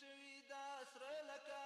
شوی دا سره لکه